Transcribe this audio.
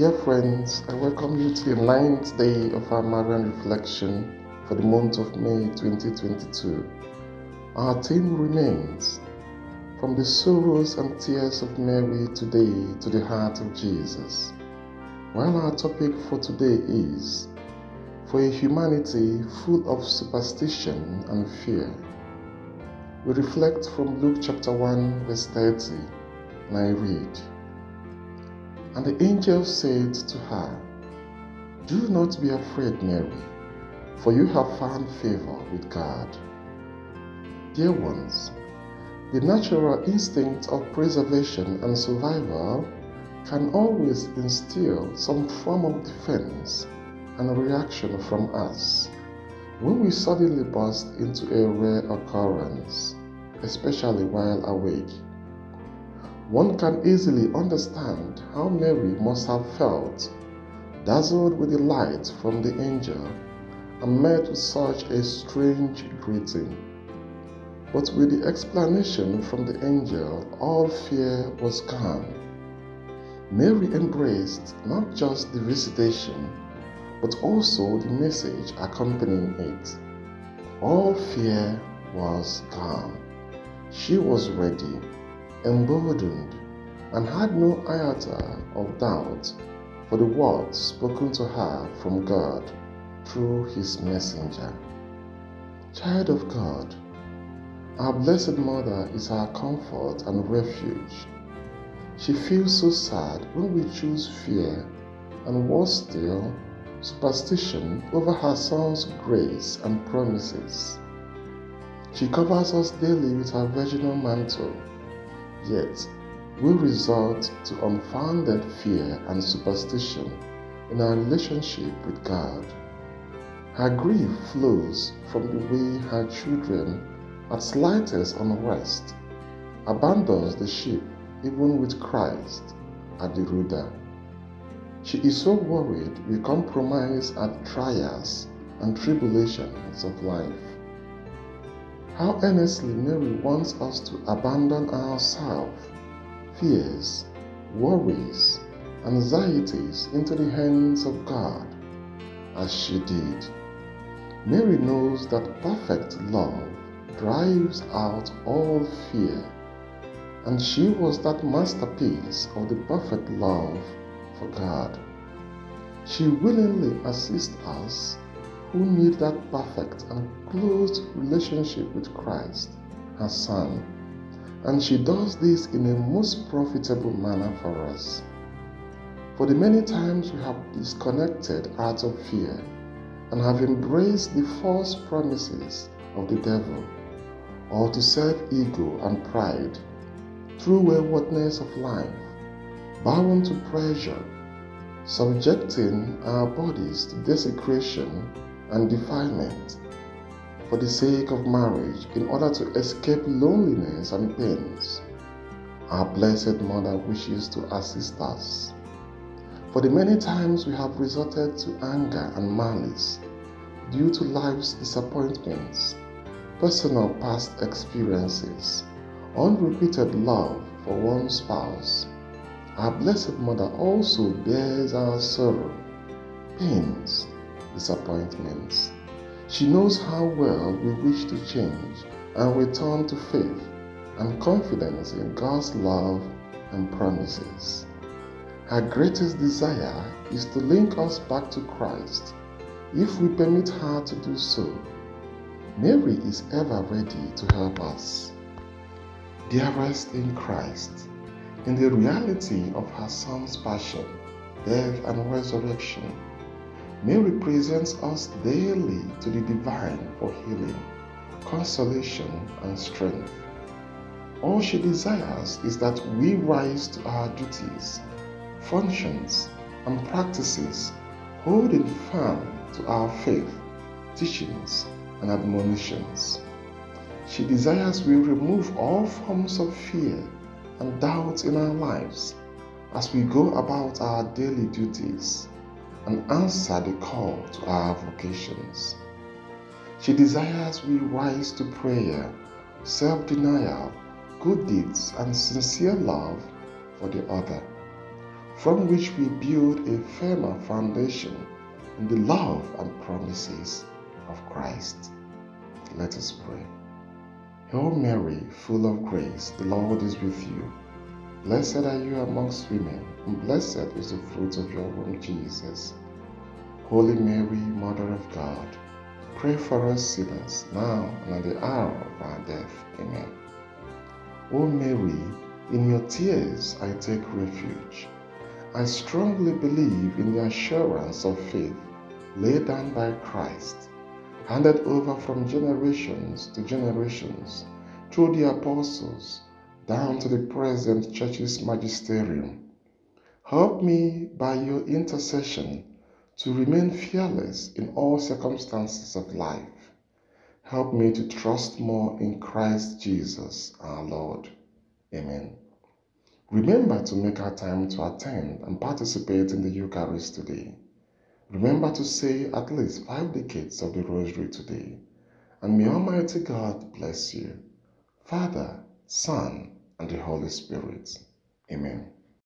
Dear friends, I welcome you to the ninth day of our Marian reflection for the month of May 2022. Our theme remains From the sorrows and tears of Mary today to the heart of Jesus. While our topic for today is For a humanity full of superstition and fear. We reflect from Luke chapter 1, verse 30, and I read. And the angel said to her, Do not be afraid, Mary, for you have found favor with God. Dear ones, the natural instinct of preservation and survival can always instill some form of defense and reaction from us when we suddenly burst into a rare occurrence, especially while awake. One can easily understand how Mary must have felt, dazzled with the light from the angel and met with such a strange greeting. But with the explanation from the angel, all fear was gone. Mary embraced not just the visitation, but also the message accompanying it. All fear was gone. She was ready emboldened, and had no iota of doubt for the words spoken to her from God through his messenger. Child of God, our Blessed Mother is our comfort and refuge. She feels so sad when we choose fear and worse still, superstition over her Son's grace and promises. She covers us daily with her virginal mantle Yet, we resort to unfounded fear and superstition in our relationship with God. Her grief flows from the way her children, at slightest unrest, abandons the ship even with Christ at the rudder. She is so worried we compromise at trials and tribulations of life. How earnestly Mary wants us to abandon ourselves, fears, worries, anxieties into the hands of God, as she did. Mary knows that perfect love drives out all fear, and she was that masterpiece of the perfect love for God. She willingly assists us who need that perfect and close relationship with Christ, her Son. And she does this in a most profitable manner for us. For the many times we have disconnected out of fear and have embraced the false promises of the devil, or to serve ego and pride through waywardness of life, bound to pressure, subjecting our bodies to desecration and defilement for the sake of marriage in order to escape loneliness and pains. Our Blessed Mother wishes to assist us. For the many times we have resorted to anger and malice due to life's disappointments, personal past experiences, unrepeated love for one spouse, our Blessed Mother also bears our sorrow, pains, disappointments. She knows how well we wish to change and return to faith and confidence in God's love and promises. Her greatest desire is to link us back to Christ if we permit her to do so. Mary is ever ready to help us. Dearest in Christ, in the reality of her Son's passion, death, and resurrection, Mary presents us daily to the divine for healing, consolation, and strength. All she desires is that we rise to our duties, functions, and practices, holding firm to our faith, teachings, and admonitions. She desires we remove all forms of fear and doubt in our lives as we go about our daily duties and answer the call to our vocations. She desires we rise to prayer, self denial, good deeds, and sincere love for the other. from which we build a firmer foundation in the love and promises of Christ. Let us pray. Hail Mary, full of grace, the Lord is with you. Blessed are you amongst women, and blessed is the fruit of your womb, Jesus. Holy Mary, Mother of God, pray for us sinners, now and at the hour of our death. Amen. O Mary, in your tears I take refuge. I strongly believe in the assurance of faith laid down by Christ handed over from generations to generations through the apostles down to the present church's magisterium. Help me by your intercession to remain fearless in all circumstances of life. Help me to trust more in Christ Jesus our Lord. Amen. Remember to make our time to attend and participate in the Eucharist today. Remember to say at least five decades of the Rosary today. And may Almighty God bless you, Father, Son, and the Holy Spirit. Amen.